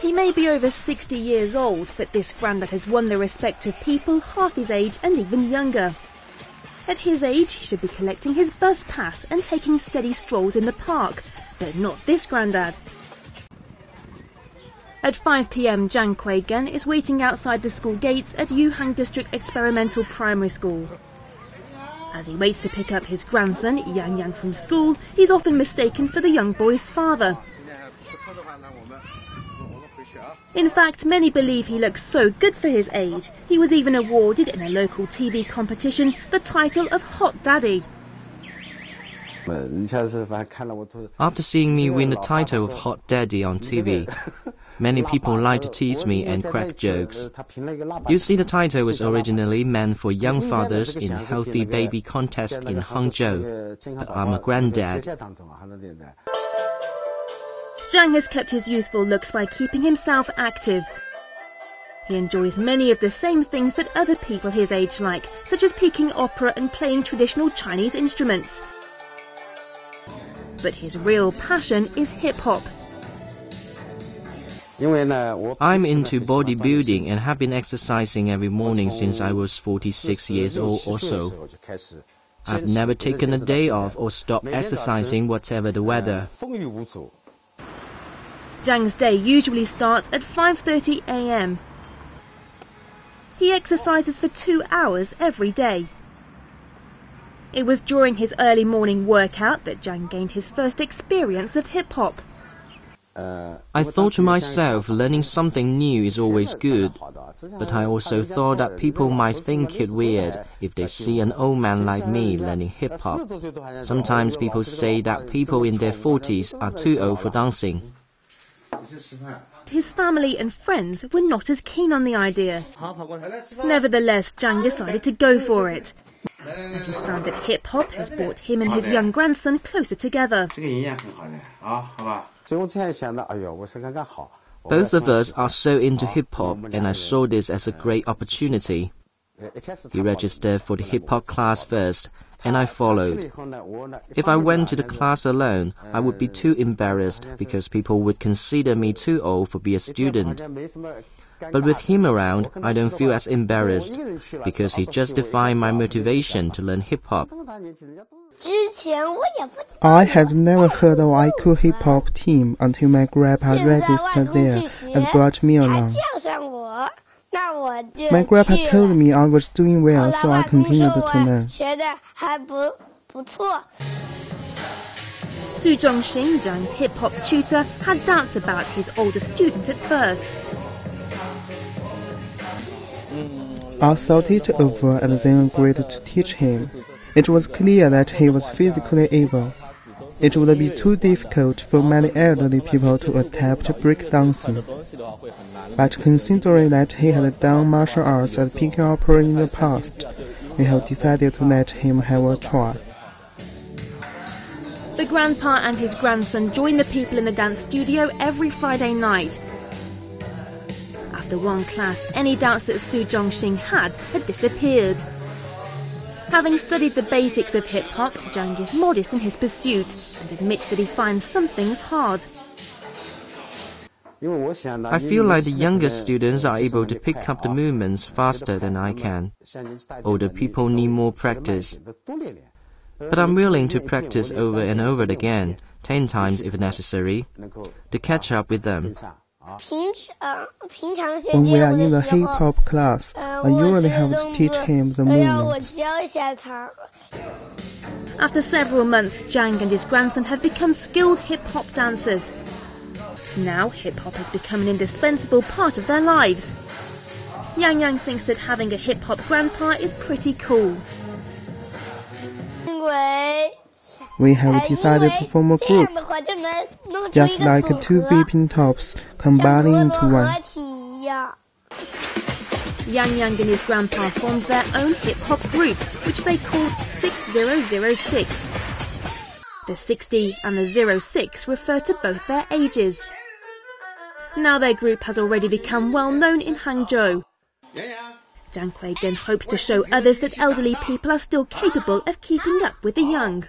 He may be over 60 years old, but this grandad has won the respect of people half his age and even younger. At his age, he should be collecting his bus pass and taking steady strolls in the park, but not this grandad. At 5pm, Zhang Kuigen is waiting outside the school gates at Yuhang District Experimental Primary School. As he waits to pick up his grandson, Yang Yang, from school, he's often mistaken for the young boy's father. In fact, many believe he looks so good for his age. He was even awarded in a local TV competition the title of Hot Daddy. After seeing me win the title of Hot Daddy on TV, many people like to tease me and crack jokes. You see, the title was originally meant for young fathers in a healthy baby contest in Hangzhou, but I'm a granddad. Zhang has kept his youthful looks by keeping himself active. He enjoys many of the same things that other people his age like, such as peking opera and playing traditional Chinese instruments. But his real passion is hip hop. I'm into bodybuilding and have been exercising every morning since I was 46 years old or so. I've never taken a day off or stopped exercising whatever the weather. Zhang's day usually starts at 5:30 a.m. He exercises for 2 hours every day. It was during his early morning workout that Zhang gained his first experience of hip hop. Uh, I thought to myself, learning something new is always good. But I also thought that people might think it weird if they see an old man like me learning hip hop. Sometimes people say that people in their 40s are too old for dancing. His family and friends were not as keen on the idea. Nevertheless, Zhang decided to go for it. And he's found that hip hop has brought him and his young grandson closer together. Both of us are so into hip hop, and I saw this as a great opportunity. He registered for the hip hop class first, and I followed. If I went to the class alone, I would be too embarrassed because people would consider me too old for being a student. But with him around, I don't feel as embarrassed because he justified my motivation to learn hip hop. I had never heard of IQ hip hop team until my grandpa registered there and brought me along. My grandpa told me I was doing well, so I continued to learn. Su Zhongxing, Zhang's hip hop tutor, had doubts about his older student at first. I thought it over and then agreed to teach him. It was clear that he was physically able. It would be too difficult for many elderly people to attempt breakdancing. But considering that he had done martial arts at Peking Opera in the past, we have decided to let him have a try. The grandpa and his grandson join the people in the dance studio every Friday night. After one class, any doubts that Su Zhongxing had had disappeared. Having studied the basics of hip hop, Zhang is modest in his pursuit and admits that he finds some things hard. I feel like the younger students are able to pick up the movements faster than I can. Older people need more practice. But I'm willing to practice over and over again, 10 times if necessary, to catch up with them. When we are in the hip hop class, I usually have to teach him the movements. After several months, Zhang and his grandson have become skilled hip hop dancers. Now, hip hop has become an indispensable part of their lives. Yang Yang thinks that having a hip hop grandpa is pretty cool. We have decided to form a group, just like two vaping tops combining into one. Yang Yang and his grandpa formed their own hip hop group, which they called 6006. The 60 and the 06 refer to both their ages. Now their group has already become well known in Hangzhou. Zhang Kuigen hopes to show others that elderly people are still capable of keeping up with the young.